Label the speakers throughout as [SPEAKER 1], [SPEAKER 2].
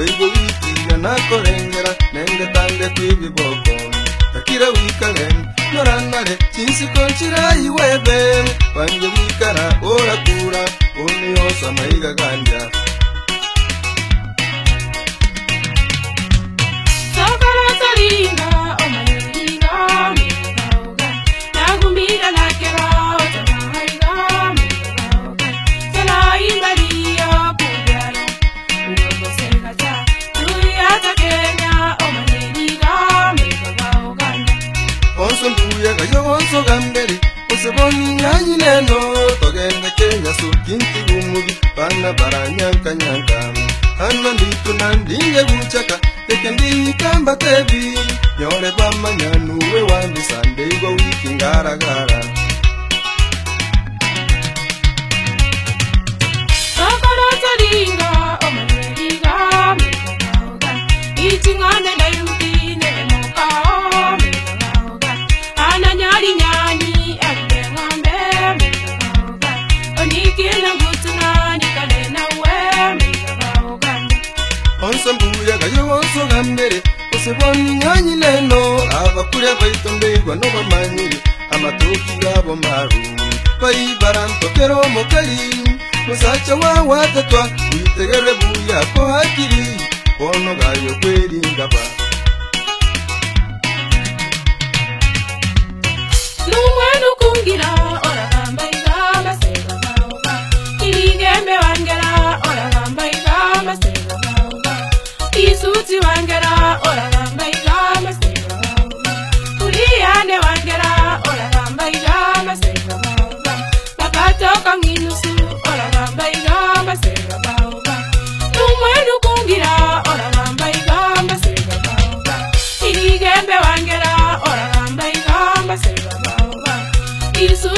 [SPEAKER 1] oigoitiganakorengera nenge tande kwivigogo takira wikalen noranare cinsikonciraiwebe wange wikara orakura oniosamaigaganja sontuya kayogonsoga mbere ose boninganyi neno togende kenyasuki ntigumubi bana baranyankanyanka hano nditu nandinge guchaka teke ndiyikambatebi nyore bamanyanuwe wandisande igo wikingaragara maso ga mbere ose bonganyi neno abakuri abaitomberwa nobamanyire amatoki gabo maru bai barantokero omokai musacha wawatatwa witegerebuya ko hakiri bono gayo kwerinda bana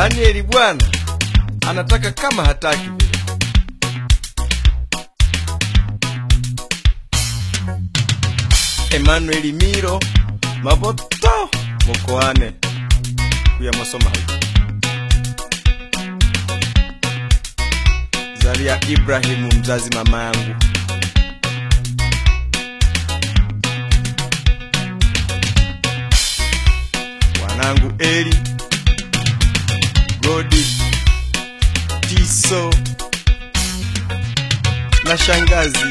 [SPEAKER 1] Danieli bwana anataka kama hataki vile. Emmanuel Miro Maboto Mokoane kuya Masoma Zaria Ibrahimu mzazi mama yangu wanangu Eli godi tiso na shangazi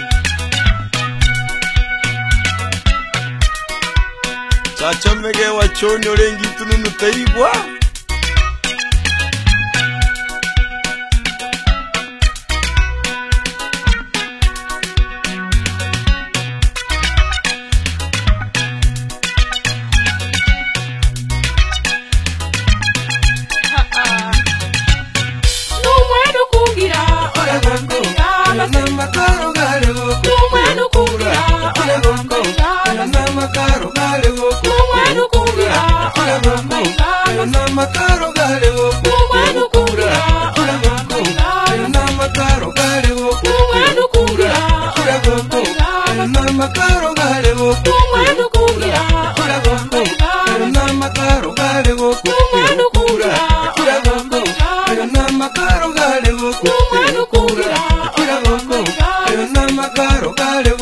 [SPEAKER 1] chachamege wachoni olengitununu taibwa wow.